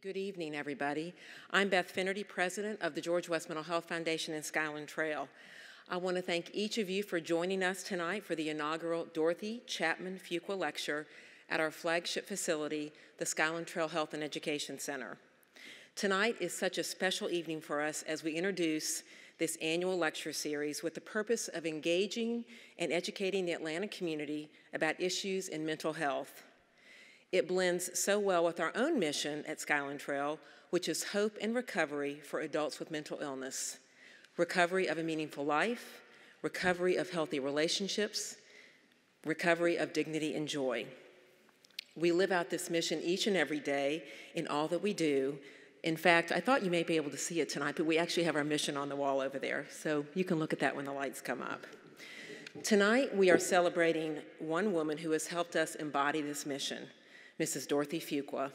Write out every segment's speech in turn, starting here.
Good evening, everybody. I'm Beth Finnerty, president of the George West Mental Health Foundation and Skyland Trail. I want to thank each of you for joining us tonight for the inaugural Dorothy Chapman Fuqua Lecture at our flagship facility, the Skyland Trail Health and Education Center. Tonight is such a special evening for us as we introduce this annual lecture series with the purpose of engaging and educating the Atlanta community about issues in mental health. It blends so well with our own mission at Skyland Trail, which is hope and recovery for adults with mental illness, recovery of a meaningful life, recovery of healthy relationships, recovery of dignity and joy. We live out this mission each and every day in all that we do. In fact, I thought you may be able to see it tonight, but we actually have our mission on the wall over there, so you can look at that when the lights come up. Tonight, we are celebrating one woman who has helped us embody this mission. Mrs. Dorothy Fuqua.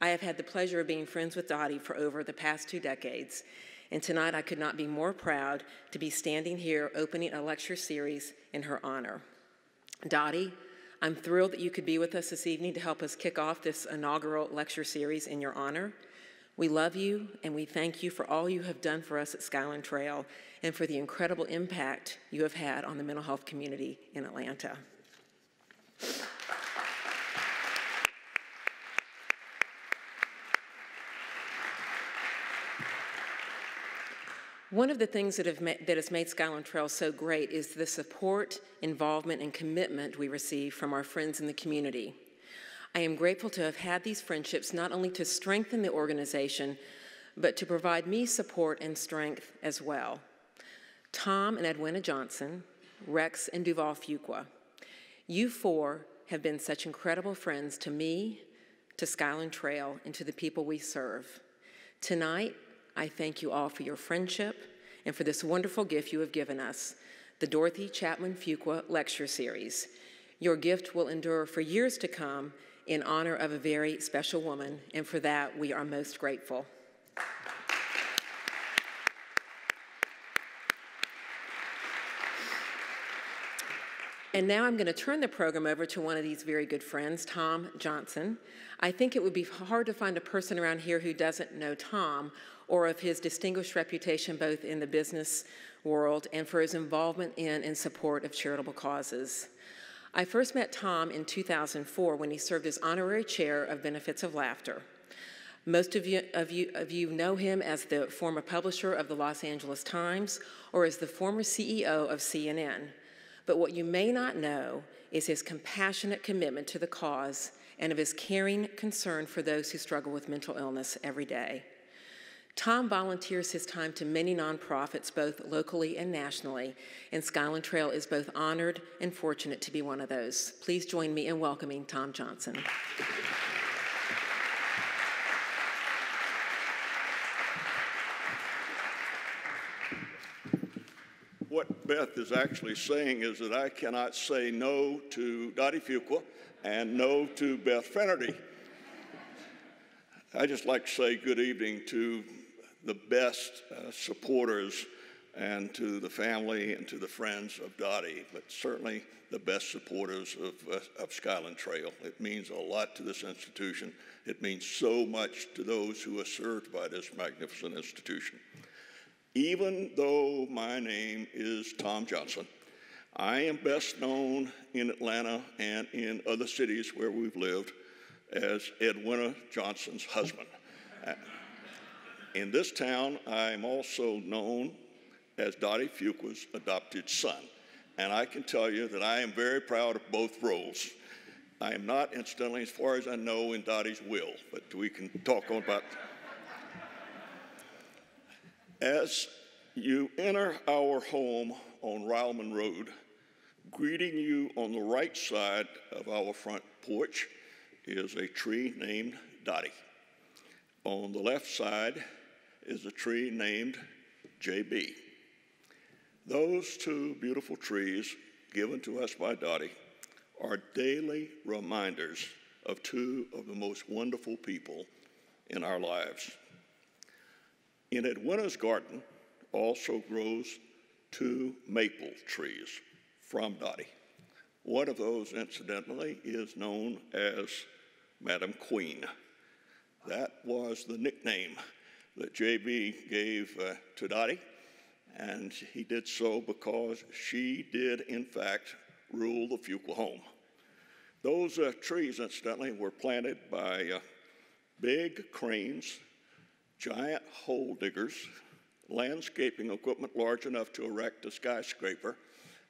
I have had the pleasure of being friends with Dottie for over the past two decades, and tonight I could not be more proud to be standing here opening a lecture series in her honor. Dottie, I'm thrilled that you could be with us this evening to help us kick off this inaugural lecture series in your honor. We love you and we thank you for all you have done for us at Skyland Trail and for the incredible impact you have had on the mental health community in Atlanta. One of the things that, have ma- that has made Skyland Trail so great is the support, involvement, and commitment we receive from our friends in the community. I am grateful to have had these friendships not only to strengthen the organization, but to provide me support and strength as well. Tom and Edwina Johnson, Rex and Duval Fuqua, you four have been such incredible friends to me, to Skyland Trail, and to the people we serve. Tonight, I thank you all for your friendship and for this wonderful gift you have given us, the Dorothy Chapman Fuqua Lecture Series. Your gift will endure for years to come in honor of a very special woman, and for that we are most grateful. And now I'm going to turn the program over to one of these very good friends, Tom Johnson. I think it would be hard to find a person around here who doesn't know Tom or of his distinguished reputation both in the business world and for his involvement in and support of charitable causes. I first met Tom in 2004 when he served as honorary chair of Benefits of Laughter. Most of you, of, you, of you know him as the former publisher of the Los Angeles Times or as the former CEO of CNN. But what you may not know is his compassionate commitment to the cause and of his caring concern for those who struggle with mental illness every day. Tom volunteers his time to many nonprofits, both locally and nationally, and Skyland Trail is both honored and fortunate to be one of those. Please join me in welcoming Tom Johnson. Beth is actually saying is that I cannot say no to Dottie Fuqua and no to Beth Finnerty. I just like to say good evening to the best uh, supporters and to the family and to the friends of Dottie, but certainly the best supporters of, uh, of Skyland Trail. It means a lot to this institution. It means so much to those who are served by this magnificent institution. Even though my name is Tom Johnson, I am best known in Atlanta and in other cities where we've lived as Edwina Johnson's husband. Uh, in this town, I'm also known as Dottie Fuqua's adopted son. And I can tell you that I am very proud of both roles. I am not, incidentally, as far as I know, in Dottie's will, but we can talk about. As you enter our home on Ryleman Road, greeting you on the right side of our front porch is a tree named Dottie. On the left side is a tree named JB. Those two beautiful trees given to us by Dottie are daily reminders of two of the most wonderful people in our lives. In Edwina's garden also grows two maple trees from Dottie. One of those, incidentally, is known as Madam Queen. That was the nickname that JB gave uh, to Dottie, and he did so because she did, in fact, rule the Fuqua home. Those uh, trees, incidentally, were planted by uh, big cranes, giant hole diggers, landscaping equipment large enough to erect a skyscraper,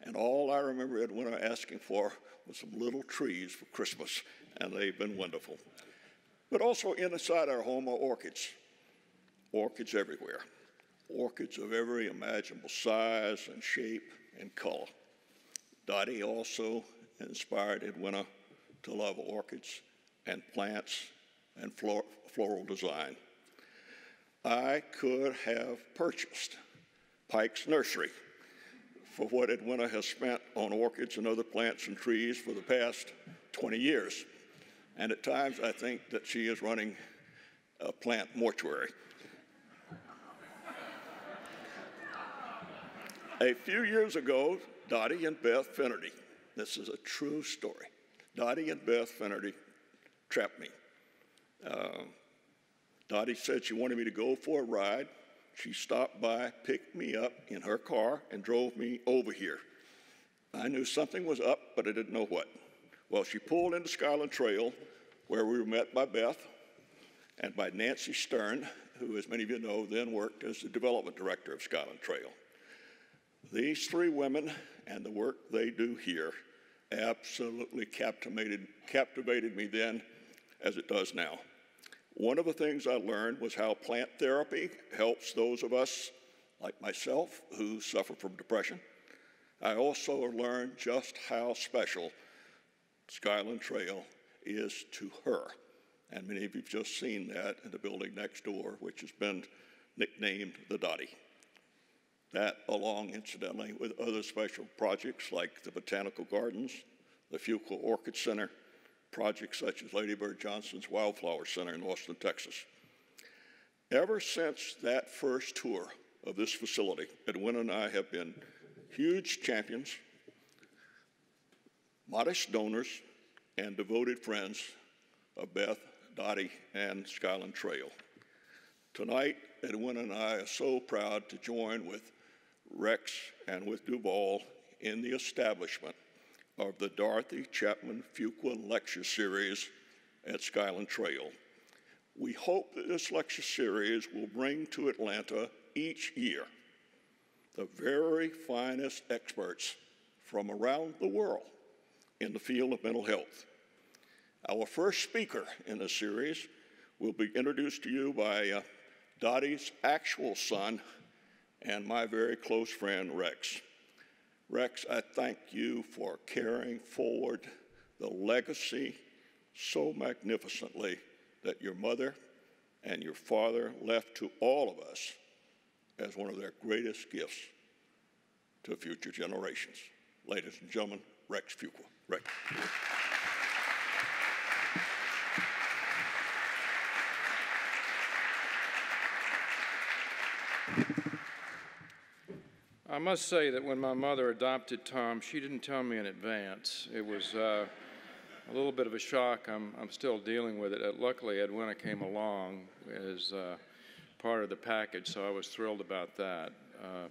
and all I remember Edwina asking for was some little trees for Christmas, and they've been wonderful. But also inside our home are orchids, orchids everywhere, orchids of every imaginable size and shape and color. Dottie also inspired Edwina to love orchids and plants and floral design. I could have purchased Pike's Nursery for what Edwina has spent on orchids and other plants and trees for the past 20 years. And at times I think that she is running a plant mortuary. a few years ago, Dottie and Beth Finnerty, this is a true story. Dottie and Beth Finnerty trapped me. Uh, Dottie said she wanted me to go for a ride. She stopped by, picked me up in her car, and drove me over here. I knew something was up, but I didn't know what. Well, she pulled into Skyland Trail, where we were met by Beth and by Nancy Stern, who, as many of you know, then worked as the development director of Skyland Trail. These three women and the work they do here absolutely captivated, captivated me then as it does now. One of the things I learned was how plant therapy helps those of us, like myself, who suffer from depression. I also learned just how special Skyland Trail is to her. And many of you have just seen that in the building next door, which has been nicknamed the Dottie. That, along incidentally with other special projects like the Botanical Gardens, the Fuqua Orchid Center, projects such as Lady Bird Johnson's Wildflower Center in Austin, Texas. Ever since that first tour of this facility, Edwin and I have been huge champions, modest donors, and devoted friends of Beth, Dottie, and Skyland Trail. Tonight, Edwin and I are so proud to join with Rex and with Duval in the establishment of the Dorothy Chapman Fuqua Lecture Series at Skyland Trail. We hope that this lecture series will bring to Atlanta each year the very finest experts from around the world in the field of mental health. Our first speaker in the series will be introduced to you by uh, Dottie's actual son and my very close friend, Rex. Rex, I thank you for carrying forward the legacy so magnificently that your mother and your father left to all of us as one of their greatest gifts to future generations. Ladies and gentlemen, Rex Fuqua. Rex. I must say that when my mother adopted Tom, she didn't tell me in advance. It was uh, a little bit of a shock. I'm, I'm still dealing with it. Uh, luckily, Edwina came along as uh, part of the package, so I was thrilled about that. Uh,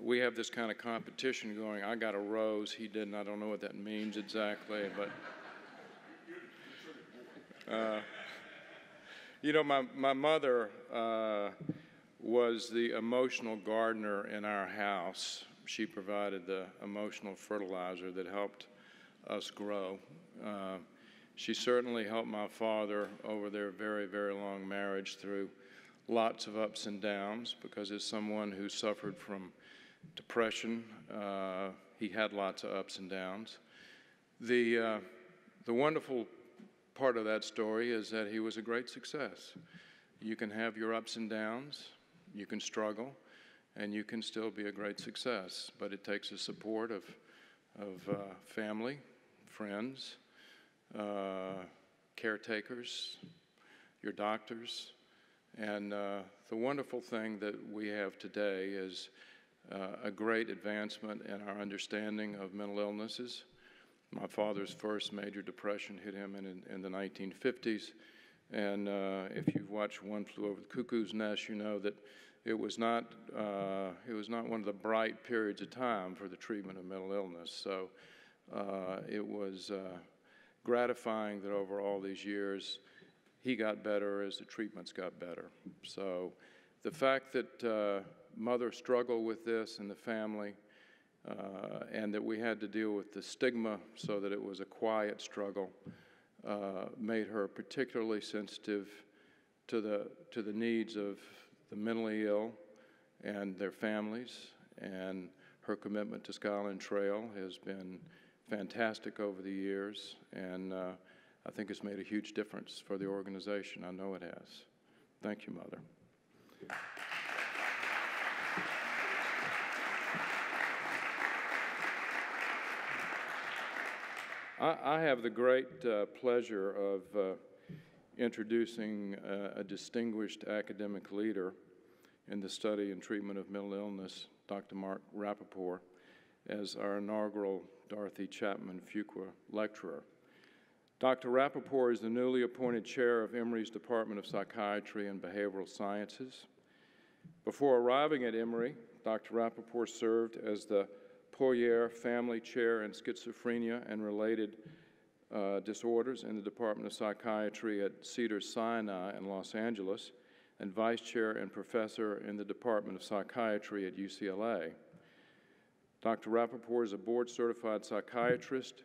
we have this kind of competition going. I got a rose, he didn't. I don't know what that means exactly, but. Uh, you know, my, my mother uh, was the emotional gardener in our house. She provided the emotional fertilizer that helped us grow. Uh, she certainly helped my father over their very, very long marriage through lots of ups and downs because, as someone who suffered from depression, uh, he had lots of ups and downs. The, uh, the wonderful part of that story is that he was a great success. You can have your ups and downs, you can struggle, and you can still be a great success. But it takes the support of, of uh, family, friends, uh, caretakers, your doctors. And uh, the wonderful thing that we have today is uh, a great advancement in our understanding of mental illnesses. My father's first major depression hit him in, in the 1950s, And uh, if you've watched One Flew Over the Cuckoo's Nest, you know that it was not uh, it was not one of the bright periods of time for the treatment of mental illness. So uh, it was uh, gratifying that over all these years he got better as the treatments got better. So the fact that uh, mother struggled with this and the family, uh, and that we had to deal with the stigma so that it was a quiet struggle, uh, made her particularly sensitive to the, to the needs of the mentally ill and their families. And her commitment to Skyland Trail has been fantastic over the years, and uh, I think it's made a huge difference for the organization. I know it has. Thank you, Mother. I, I have the great uh, pleasure of uh, introducing uh, a distinguished academic leader in the study and treatment of mental illness, Dr. Mark Rapaport, as our inaugural Dorothy Chapman Fuqua Lecturer. Dr. Rapaport is the newly appointed chair of Emory's Department of Psychiatry and Behavioral Sciences. Before arriving at Emory, Dr. Rapaport served as the Polier Family Chair in Schizophrenia and Related uh, Disorders in the Department of Psychiatry at Cedars-Sinai in Los Angeles, and Vice Chair and Professor in the Department of Psychiatry at UCLA. Dr. Rapaport is a board certified psychiatrist.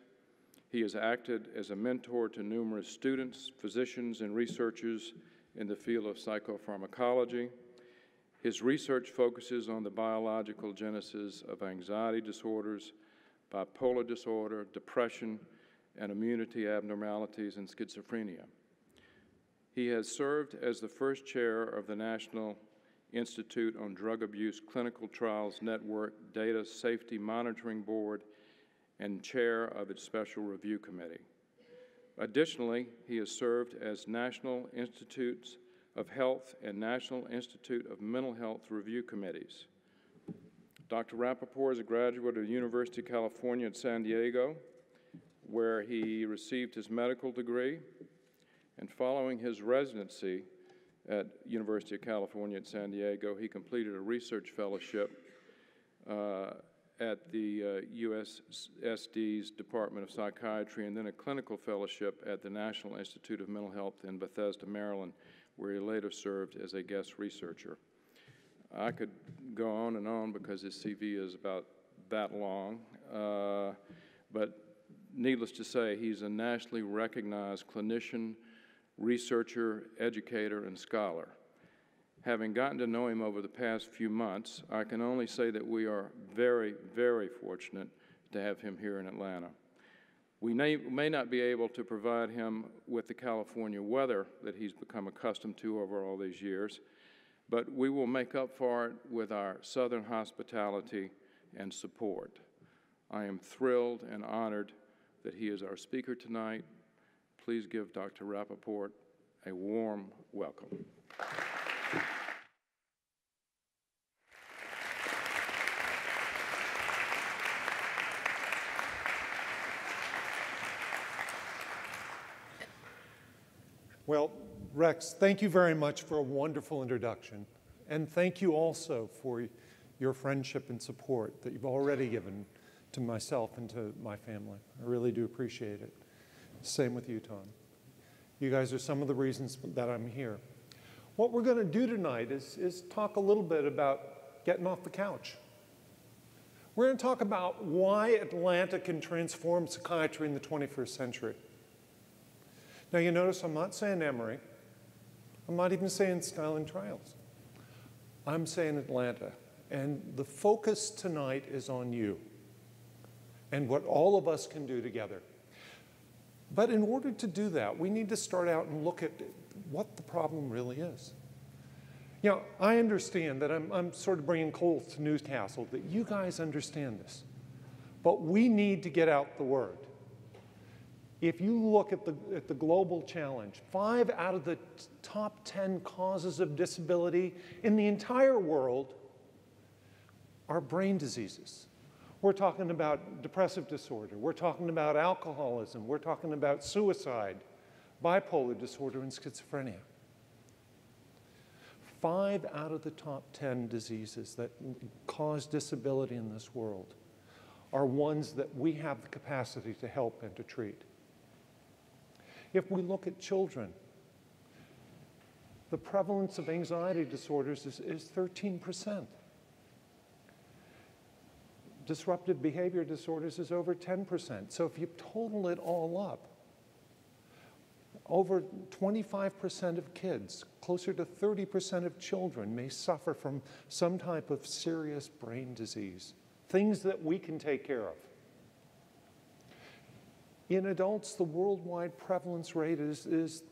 He has acted as a mentor to numerous students, physicians, and researchers in the field of psychopharmacology. His research focuses on the biological genesis of anxiety disorders, bipolar disorder, depression, and immunity abnormalities in schizophrenia. He has served as the first chair of the National Institute on Drug Abuse Clinical Trials Network Data Safety Monitoring Board and chair of its Special Review Committee. Additionally, he has served as National Institutes of Health and National Institute of Mental Health Review Committees. Dr. Rapaport is a graduate of the University of California at San Diego, where he received his medical degree, and following his residency at University of California at San Diego, he completed a research fellowship uh, at the uh, UCSD's Department of Psychiatry and then a clinical fellowship at the National Institute of Mental Health in Bethesda, Maryland, where he later served as a guest researcher. I could go on and on because his CV is about that long, uh, but needless to say, he's a nationally recognized clinician, researcher, educator, and scholar. Having gotten to know him over the past few months, I can only say that we are very, very fortunate to have him here in Atlanta. We may, may, not be able to provide him with the California weather that he's become accustomed to over all these years, but we will make up for it with our southern hospitality and support. I am thrilled and honored that he is our speaker tonight. Please give Dr. Rapaport a warm welcome. Well, Rex, thank you very much for a wonderful introduction. And thank you also for your friendship and support that you've already given to myself and to my family. I really do appreciate it. Same with you, Tom. You guys are some of the reasons that I'm here. What we're going to do tonight is, is talk a little bit about getting off the couch. We're going to talk about why Atlanta can transform psychiatry in the 21st century. Now, you notice I'm not saying Emory. I'm not even saying Skyland Trails. I'm saying Atlanta. And the focus tonight is on you and what all of us can do together. But in order to do that, we need to start out and look at what the problem really is. You know, I understand that I'm, I'm sort of bringing coals to Newcastle, that you guys understand this. But we need to get out the word. If you look at the, at the global challenge, five out of the top 10 causes of disability in the entire world are brain diseases. We're talking about depressive disorder. We're talking about alcoholism. We're talking about suicide, bipolar disorder, and schizophrenia. Five out of the top 10 diseases that cause disability in this world are ones that we have the capacity to help and to treat. If we look at children, the prevalence of anxiety disorders is, is 13%. Disruptive behavior disorders is over 10%. So if you total it all up, over 25% of kids, closer to 30% of children may suffer from some type of serious brain disease, things that we can take care of. In adults, the worldwide prevalence rate is, is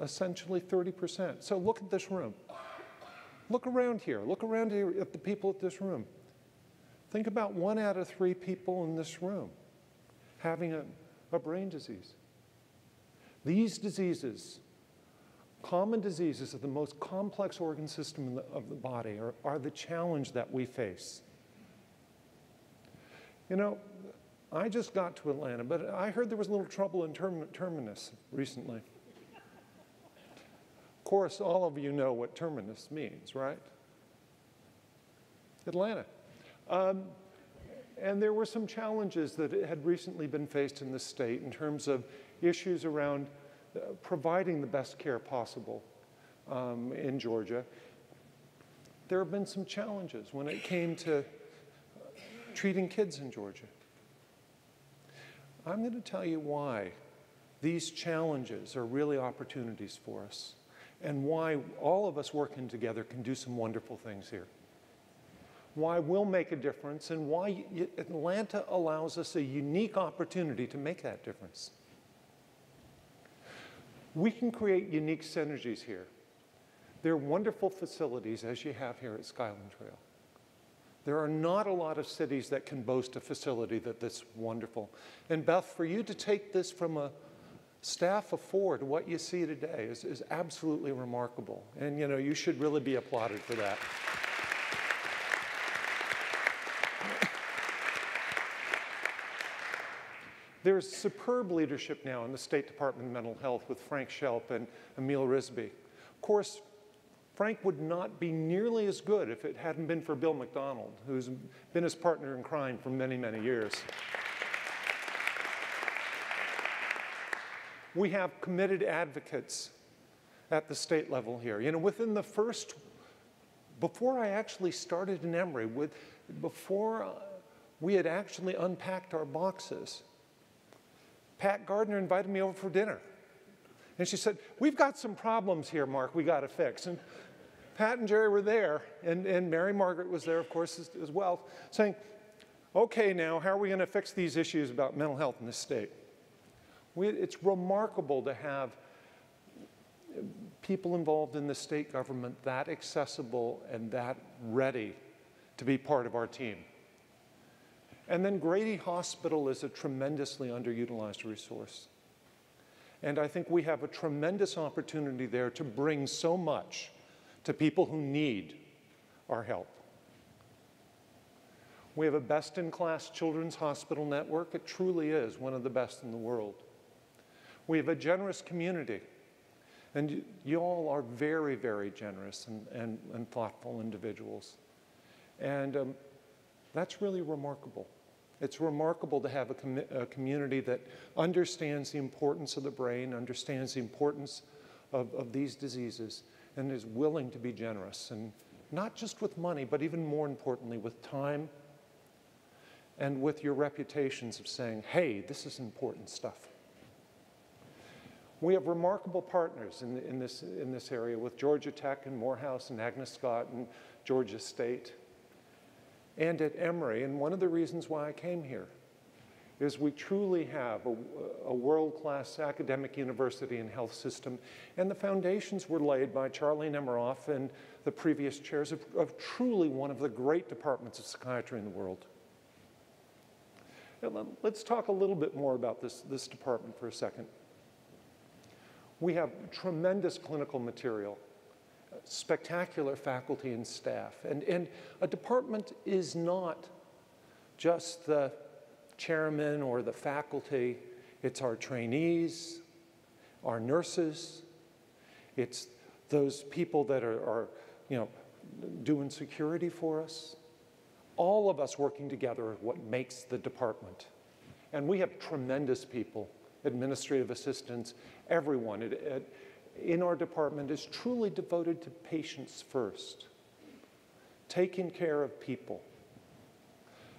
essentially 30%. So look at this room. Look around here. Look around here at the people at this room. Think about one out of three people in this room having a, a brain disease. These diseases, common diseases of the most complex organ system the, of the body, are, are the challenge that we face. You know, I just got to Atlanta, but I heard there was a little trouble in term, Terminus recently. Of course, all of you know what Terminus means, right? Atlanta. Um, and there were some challenges that had recently been faced in the state in terms of issues around uh, providing the best care possible um, in Georgia. There have been some challenges when it came to uh, treating kids in Georgia. I'm going to tell you why these challenges are really opportunities for us and why all of us working together can do some wonderful things here. Why we'll make a difference and why Atlanta allows us a unique opportunity to make that difference. We can create unique synergies here. There are wonderful facilities, as you have here at Skyland Trail. There are not a lot of cities that can boast a facility that that's wonderful. And Beth, for you to take this from a staff of four to what you see today is, is absolutely remarkable. And you know, you should really be applauded for that. There's superb leadership now in the State Department of Mental Health with Frank Shelp and Emile Risby. Of course, Frank would not be nearly as good if it hadn't been for Bill McDonald, who's been his partner in crime for many, many years. We have committed advocates at the state level here. You know, within the first, before I actually started in Emory, with, before uh, we had actually unpacked our boxes, Pat Gardner invited me over for dinner. And she said, We've got some problems here, Mark, we got to fix. And Pat and Jerry were there, and, and Mary Margaret was there, of course, as, as well, saying, okay, now, how are we going to fix these issues about mental health in this state? We, it's remarkable to have people involved in the state government that accessible and that ready to be part of our team. And then Grady Hospital is a tremendously underutilized resource. And I think we have a tremendous opportunity there to bring so much to people who need our help. We have a best in class children's hospital network. It truly is one of the best in the world. We have a generous community. And you all are very, very generous and, and, and thoughtful individuals. And um, that's really remarkable. It's remarkable to have a, com a, community that understands the importance of the brain, understands the importance of, of these diseases, and is willing to be generous, and not just with money, but even more importantly, with time and with your reputations of saying, hey, this is important stuff. We have remarkable partners in, in, this, in this area with Georgia Tech and Morehouse and Agnes Scott and Georgia State and at Emory. And one of the reasons why I came here is we truly have a, a world-class academic university and health system, and the foundations were laid by Charlie Nemeroff and the previous chairs of, of truly one of the great departments of psychiatry in the world. Now, let's talk a little bit more about this, this department for a second. We have tremendous clinical material, spectacular faculty and staff, and, and a department is not just the chairman or the faculty, it's our trainees, our nurses, it's those people that are, are you know, doing security for us. All of us working together is what makes the department. And we have tremendous people, administrative assistants, everyone at, at, in our department is truly devoted to patients first, taking care of people.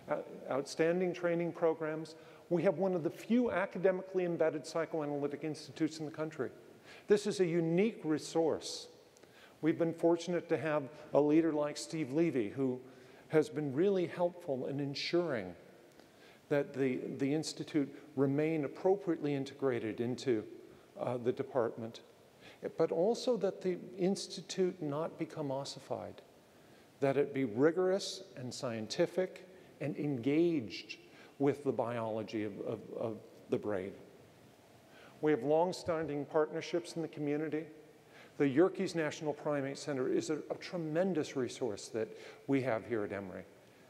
Uh, outstanding training programs. We have one of the few academically embedded psychoanalytic institutes in the country. This is a unique resource. We've been fortunate to have a leader like Steve Levy who has been really helpful in ensuring that the, the Institute remain appropriately integrated into uh, the department, but also that the Institute not become ossified, that it be rigorous and scientific and engaged with the biology of, of, of the brain. We have long-standing partnerships in the community. The Yerkes National Primate Center is a, a, tremendous resource that we have here at Emory.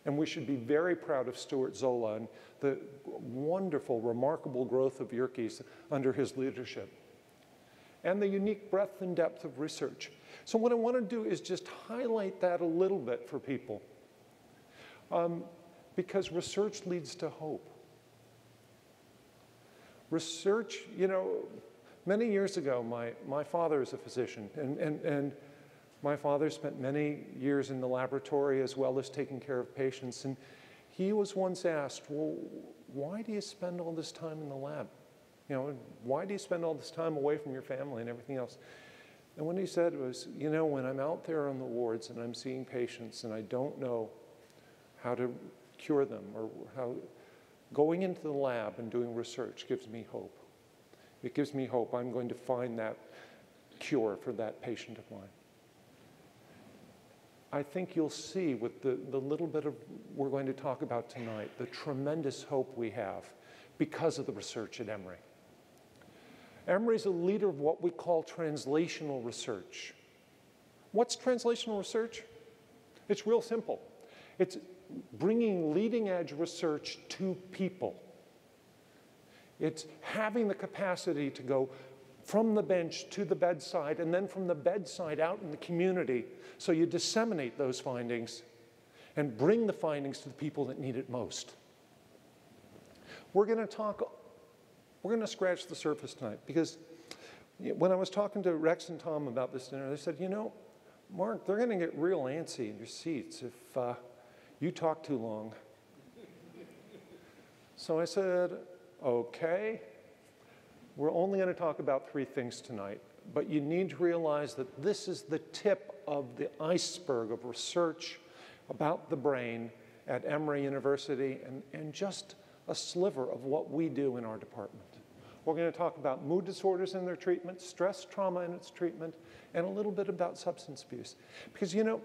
And we should be very proud of Stuart Zola and the wonderful, remarkable growth of Yerkes under his leadership. And the unique breadth and depth of research. So what I want to do is just highlight that a little bit for people. Um, because research leads to hope. Research, you know, many years ago, my, my father is a physician, and, and, and my father spent many years in the laboratory as well as taking care of patients. And he was once asked, Well, why do you spend all this time in the lab? You know, why do you spend all this time away from your family and everything else? And what he said was, You know, when I'm out there on the wards and I'm seeing patients and I don't know how to cure them or how going into the lab and doing research gives me hope. It gives me hope I'm going to find that cure for that patient of mine. I think you'll see with the, the little bit of we're going to talk about tonight, the tremendous hope we have because of the research at Emory. Emory is a leader of what we call translational research. What's translational research? It's real simple. It's bringing leading edge research to people. It's having the capacity to go from the bench to the bedside and then from the bedside out in the community so you disseminate those findings and bring the findings to the people that need it most. We're going to talk, we're going to scratch the surface tonight because when I was talking to Rex and Tom about this dinner, they said, you know, Mark, they're going to get real antsy in your seats if uh, you talk too long. So I said, Okay, we're only going to talk about three things tonight, but you need to realize that this is the tip of the iceberg of research about the brain at Emory University and, and just a sliver of what we do in our department. We're going to talk about mood disorders and their treatment, stress trauma and its treatment, and a little bit about substance abuse. Because, you know,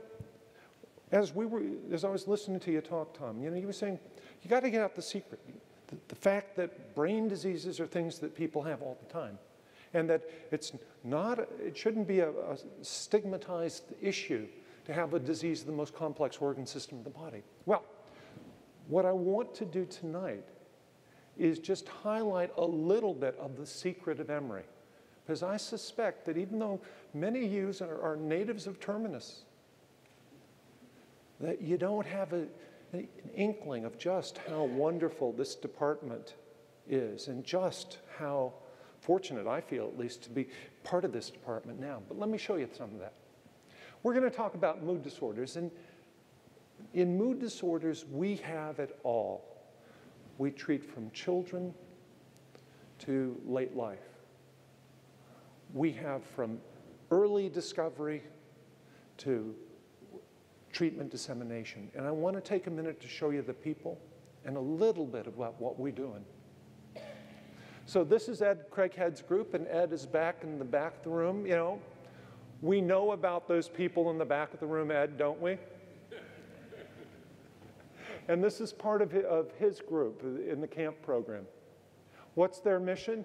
as we were, as I was listening to you talk, Tom, you know, you were saying you got to get out the secret, the, the fact that brain diseases are things that people have all the time, and that it's not, it shouldn't be a, a stigmatized issue to have a disease of the most complex organ system of the body. Well, what I want to do tonight is just highlight a little bit of the secret of Emory. Because I suspect that even though many of you are, are natives of Terminus, that you don't have a, an inkling of just how wonderful this department is and just how fortunate I feel, at least, to be part of this department now. But let me show you some of that. We're going to talk about mood disorders. And in mood disorders, we have it all. We treat from children to late life. We have from early discovery to treatment dissemination. And I want to take a minute to show you the people and a little bit about what we're doing. So this is Ed Craighead's group, and Ed is back in the back of the room. You know, we know about those people in the back of the room, Ed, don't we? and this is part of his, of his group in the CAMP program. What's their mission?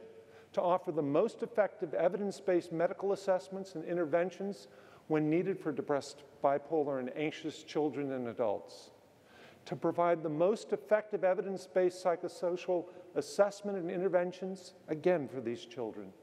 To offer the most effective evidence-based medical assessments and interventions when needed for depressed, bipolar, and anxious children and adults. To provide the most effective evidence based psychosocial assessment and interventions, again for these children.